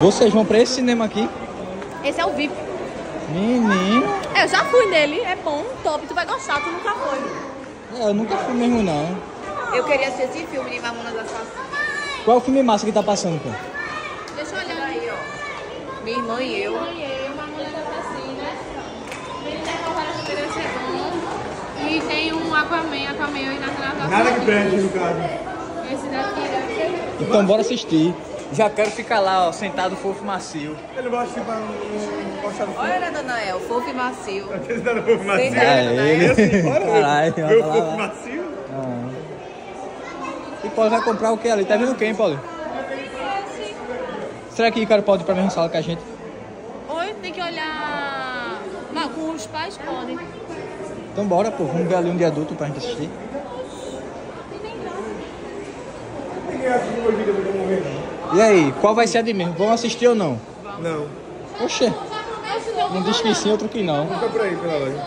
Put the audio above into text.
Vocês vão pra esse cinema aqui? Esse é o VIP. Menino. É, eu já fui nele, é bom, top, tu vai gostar, tu nunca foi. É, eu nunca fui mesmo não. Eu queria assistir esse filme de Mamonas Assassinas. Qual é o filme massa que tá passando, pô? Deixa eu olhar Aí, ó. Minha irmã e eu. eu, uma mulher assassina. Ele tem uma para esse é bom. E tem um Aquaman, Aquaman e Nacional Nada que preste, no caso. Esse daqui ser bom. Então bora assistir. Já quero ficar lá, ó, sentado fofo macio. Ele vai assistir pra não não gostar do filme. Olha, né, dona El, fofo e macio. Ele tá no fofo macio. Tem cara, né? ele. Olha, Caralho, meu olha lá, fofo lá. macio. Ah. E Paulo vai comprar o que ali? Tá vendo quem, Paulo? Será que o cara pode ir pra mesma sala que a gente? Oi, tem que olhar. Não, com os pais podem. Então bora, pô. Vamos ver ali um de adulto pra gente assistir. Ninguém assistiu hoje depois de eu morrer, não. E aí, qual vai ser a de mesmo? Vamos assistir ou não? Não. Oxê. Um diz que sim, outro que não. Fica por aí, pela loja.